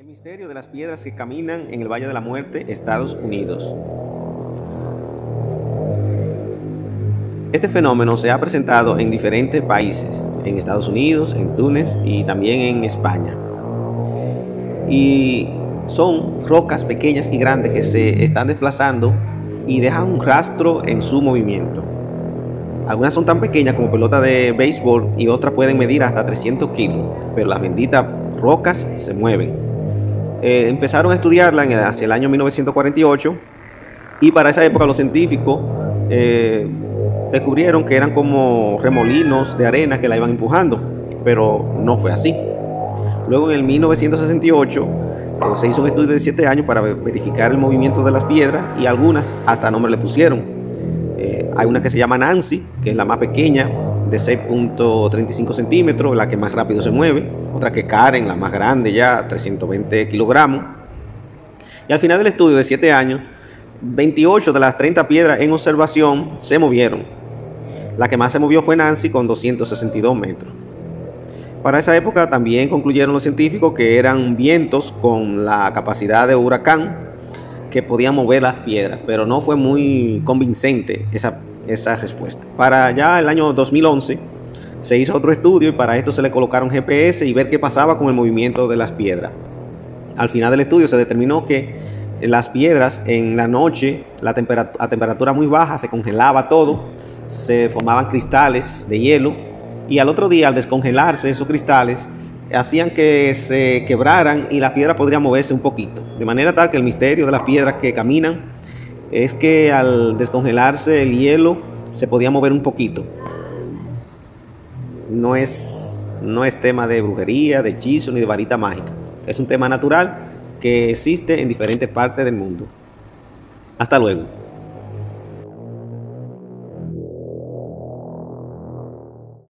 El misterio de las piedras que caminan en el Valle de la Muerte, Estados Unidos. Este fenómeno se ha presentado en diferentes países, en Estados Unidos, en Túnez y también en España. Y son rocas pequeñas y grandes que se están desplazando y dejan un rastro en su movimiento. Algunas son tan pequeñas como pelota de béisbol y otras pueden medir hasta 300 kilos, pero las benditas rocas se mueven. Eh, empezaron a estudiarla hacia el año 1948 y para esa época los científicos eh, descubrieron que eran como remolinos de arena que la iban empujando, pero no fue así. Luego en el 1968 eh, se hizo un estudio de 7 años para verificar el movimiento de las piedras y algunas hasta nombre le pusieron. Hay una que se llama Nancy, que es la más pequeña, de 6.35 centímetros, la que más rápido se mueve, otra que Karen, la más grande ya, 320 kilogramos. Y al final del estudio de 7 años, 28 de las 30 piedras en observación se movieron. La que más se movió fue Nancy con 262 metros. Para esa época también concluyeron los científicos que eran vientos con la capacidad de huracán que podían mover las piedras, pero no fue muy convincente esa esa respuesta. Para ya el año 2011 se hizo otro estudio y para esto se le colocaron GPS y ver qué pasaba con el movimiento de las piedras. Al final del estudio se determinó que las piedras en la noche, la a temperatura muy baja, se congelaba todo, se formaban cristales de hielo y al otro día al descongelarse esos cristales hacían que se quebraran y la piedra podría moverse un poquito. De manera tal que el misterio de las piedras que caminan es que al descongelarse el hielo se podía mover un poquito. No es, no es tema de brujería, de hechizo ni de varita mágica. Es un tema natural que existe en diferentes partes del mundo. Hasta luego.